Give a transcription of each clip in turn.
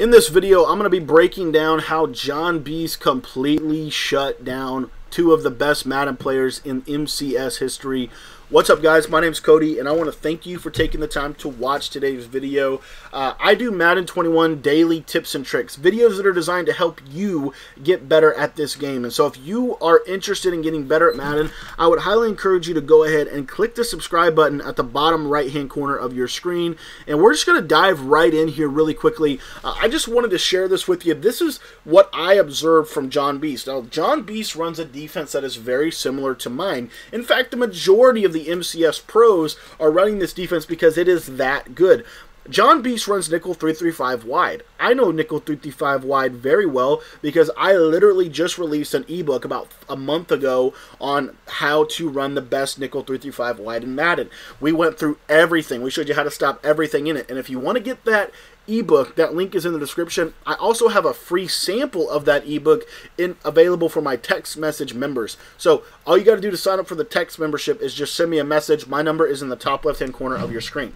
In this video, I'm going to be breaking down how JonBeast completely shut down two of the best Madden players in MCS history What's up guys, my name is Cody and I want to thank you for taking the time to watch today's video. Uh, I do Madden 21 daily tips and tricks, videos that are designed to help you get better at this game. And so if you are interested in getting better at Madden, I would highly encourage you to go ahead and click the subscribe button at the bottom right hand corner of your screen. And we're just going to dive right in here really quickly. Uh, I just wanted to share this with you. This is what I observed from JonBeast. Now JonBeast runs a defense that is very similar to mine. In fact, the majority of the the MCS pros are running this defense because it is that good. JonBeast runs nickel 335 wide. I know nickel 335 wide very well because I literally just released an ebook about a month ago on how to run the best nickel 335 wide in Madden. We went through everything. We showed you how to stop everything in it. And if you want to get that ebook. That link is in the description. I also have a free sample of that ebook in available for my text message members. So all you got to do to sign up for the text membership is just send me a message. My number is in the top left hand corner of your screen.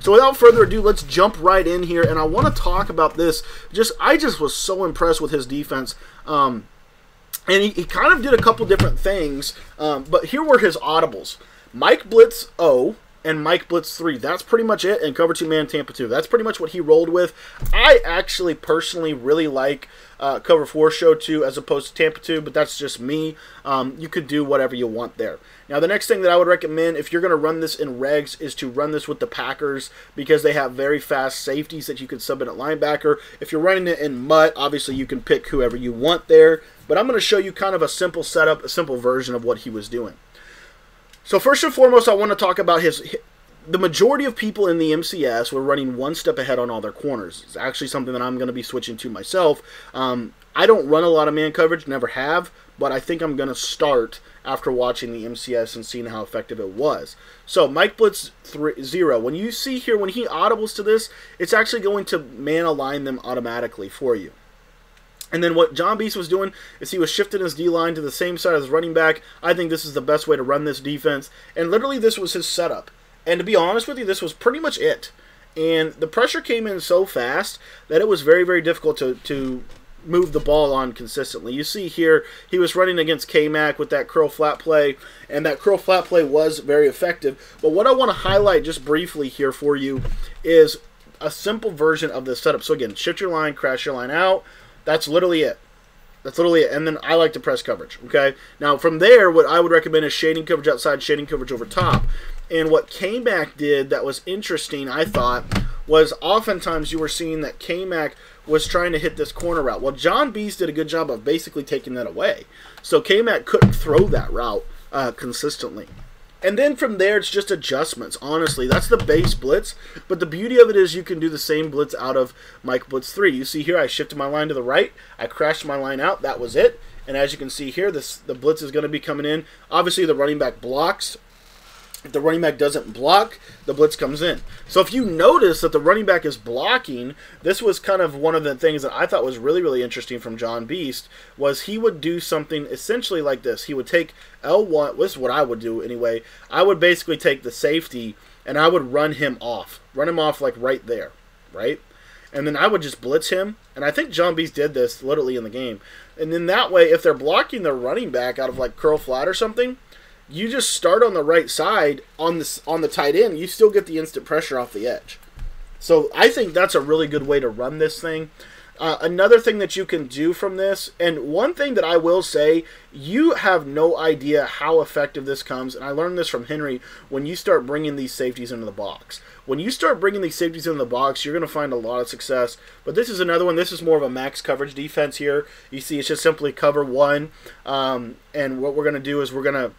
So without further ado, let's jump right in here, and I want to talk about this. Just I just was so impressed with his defense. Um, and he, he, kind of did a couple different things, um, but here were his audibles. Mike Blitz O, and Mike Blitz 3. That's pretty much it. And cover 2 man Tampa 2. That's pretty much what he rolled with. I actually personally really like uh, cover 4 show 2 as opposed to Tampa 2, but that's just me. Um, you could do whatever you want there. Now, the next thing that I would recommend if you're going to run this in regs is to run this with the Packers because they have very fast safeties that you can sub in at linebacker. If you're running it in MUT, obviously you can pick whoever you want there. But I'm going to show you kind of a simple setup, a simple version of what he was doing. So first and foremost, I want to talk about his. The majority of people in the MCS were running one step ahead on all their corners. It's actually something that I'm going to be switching to myself. Um, I don't run a lot of man coverage, never have, but I think I'm going to start after watching the MCS and seeing how effective it was. So Mike Blitz three, 0, when you see here, when he audibles to this, it's actually going to man align them automatically for you. And then what JonBeast was doing is he was shifting his D line to the same side as running back. I think this is the best way to run this defense. And literally, this was his setup. And to be honest with you, this was pretty much it. And the pressure came in so fast that it was very, very difficult to, to move the ball on consistently. You see here, he was running against K-Mac with that curl flat play, and that curl flat play was very effective. But what I want to highlight just briefly here for you is a simple version of this setup. So again, shift your line, crash your line out, that's literally it. That's literally it. And then I like to press coverage. Okay. Now from there, what I would recommend is shading coverage outside, shading coverage over top. And what K-Mac did that was interesting, I thought, was oftentimes you were seeing that K-Mac was trying to hit this corner route. Well, JonBeast did a good job of basically taking that away. So K-Mac couldn't throw that route uh, consistently. And then from there, it's just adjustments. Honestly, that's the base blitz. But the beauty of it is you can do the same blitz out of Mike Blitz 3. You see here, I shifted my line to the right. I crashed my line out. That was it. And as you can see here, this the blitz is going to be coming in. Obviously, the running back blocks if the running back doesn't block, the blitz comes in. So if you notice that the running back is blocking, this was kind of one of the things that I thought was really, really interesting from JonBeast, was he would do something essentially like this. He would take L1, this is what I would do anyway. I would basically take the safety and I would run him off. Run him off like right there, right? And then I would just blitz him. And I think JonBeast did this literally in the game. And then that way, if they're blocking their running back out of like curl flat or something, you just start on the right side on the on the tight end, you still get the instant pressure off the edge. So I think that's a really good way to run this thing. Uh, another thing that you can do from this, and one thing that I will say, you have no idea how effective this comes, and I learned this from Henry, when you start bringing these safeties into the box. When you start bringing these safeties into the box, you're going to find a lot of success. But this is another one. This is more of a max coverage defense here. You see, it's just simply cover one, um, and what we're going to do is we're going to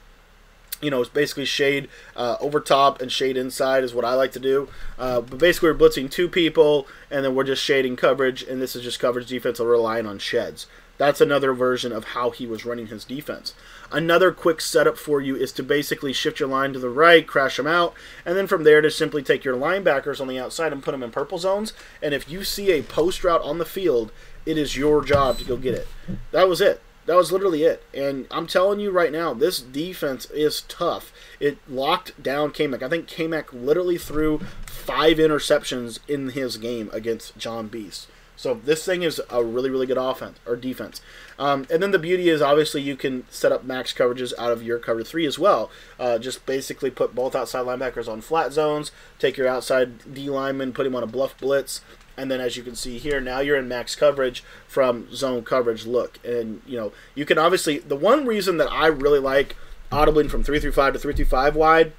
you know, it's basically shade uh, over top and shade inside is what I like to do. Uh, but basically, we're blitzing two people, and then we're just shading coverage, and this is just coverage defense relying on sheds. That's another version of how he was running his defense. Another quick setup for you is to basically shift your line to the right, crash them out, and then from there to simply take your linebackers on the outside and put them in purple zones. And if you see a post route on the field, it is your job to go get it. That was it. That was literally it. And I'm telling you right now, this defense is tough. It locked down K-Mac. I think K-Mac literally threw five interceptions in his game against JonBeast. So this thing is a really, really good offense or defense. Um, and then the beauty is obviously you can set up max coverages out of your cover three as well. Uh, just basically put both outside linebackers on flat zones, take your outside D lineman, put him on a bluff blitz, and then as you can see here, now you're in max coverage from zone coverage look. And you know you can obviously the one reason that I really like audibling from three through five to three through five wide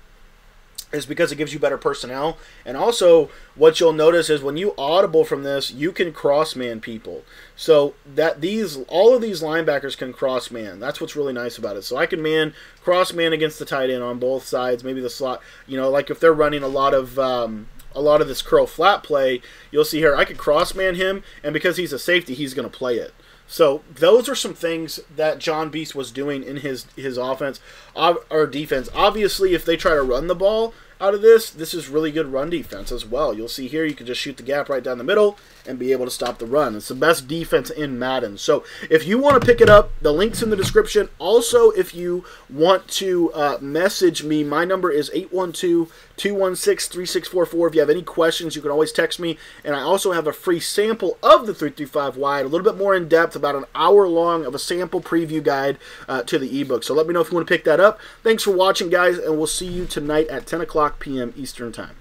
is because it gives you better personnel. And also, what you'll notice is when you audible from this, you can cross man people. So that these all of these linebackers can cross man. That's what's really nice about it. So I can man cross man against the tight end on both sides. Maybe the slot. You know, like if they're running a lot of. Um, a lot of this curl flat play, you'll see here I could cross man him, and because he's a safety, he's going to play it. So those are some things that JonBeast was doing in his his offense or defense. Obviously, if they try to run the ball, out of this, this is really good run defense as well. You'll see here you can just shoot the gap right down the middle and be able to stop the run. It's the best defense in Madden. So if you want to pick it up, the link's in the description. Also, if you want to uh, message me, my number is 812-216-3644. If you have any questions, you can always text me. And I also have a free sample of the 335 wide, a little bit more in depth, about an hour long of a sample preview guide uh, to the ebook. So let me know if you want to pick that up. Thanks for watching, guys, and we'll see you tonight at 10 o'clock p.m. Eastern Time.